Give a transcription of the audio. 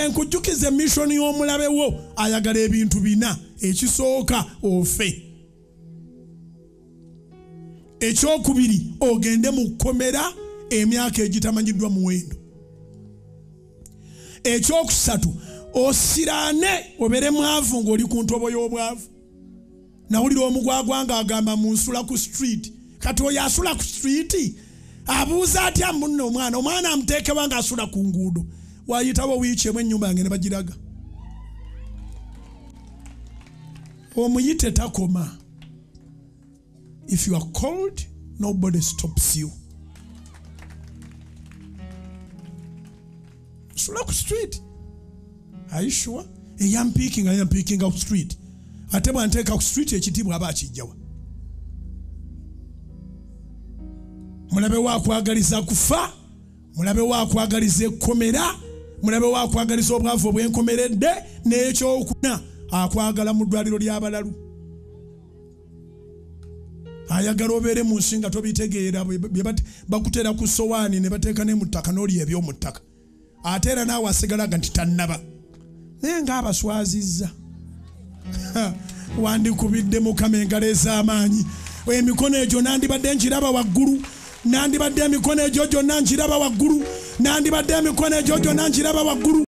kenkujjukiza emishoni y'omulabe wo ayagala ebintu bina ekisooka ofe. Ekyokubiri ogende mu kkomera emyaka egitamanyiddwa muwendo. Ekyokusatu osiraane obeere mwavu ng'oli ku ntobo y'obwavu. Nawulira omugwagwa ng'agamba mu nsula ku street. Kati oyo asula ku street abuuza atya munne omwana? Omwana amuteekebwa ng'asula ku nguudo wayitawo wiiki emu ennyumba yange ne bagiraga. Omuyite takoma. If you are called nobody stops you. Sula ku street. Aisure eyampiikinga yampiikinga ku street. Ate bwanteeka ku street ekitiibwa aba akijjawa mulabe waakwagaliza kufa mulabe waakwagaliza ekkomera mulabe waakwagaliza obwavu obwenkomeredde n'ekyokuna akwagala mu ddwaliro ly'abalalu ayagala obeere mu nsi nga tobitegeera bakuteera ku sowaani ne bateeka ne mu ttaka n'olya eby'omu ttaka. Ate era naawe asigalaga nti tannaba. Naye ng'abaswazizza. Ha, wandikubidde mukama engalo ez'amaanyi. Emikono egyo nandibadde nkiraba waggulu nandibadde emikono egyo gyonna nkiraba waggulu. Nandibadde emikono egyo gyonna nkiraba waggulu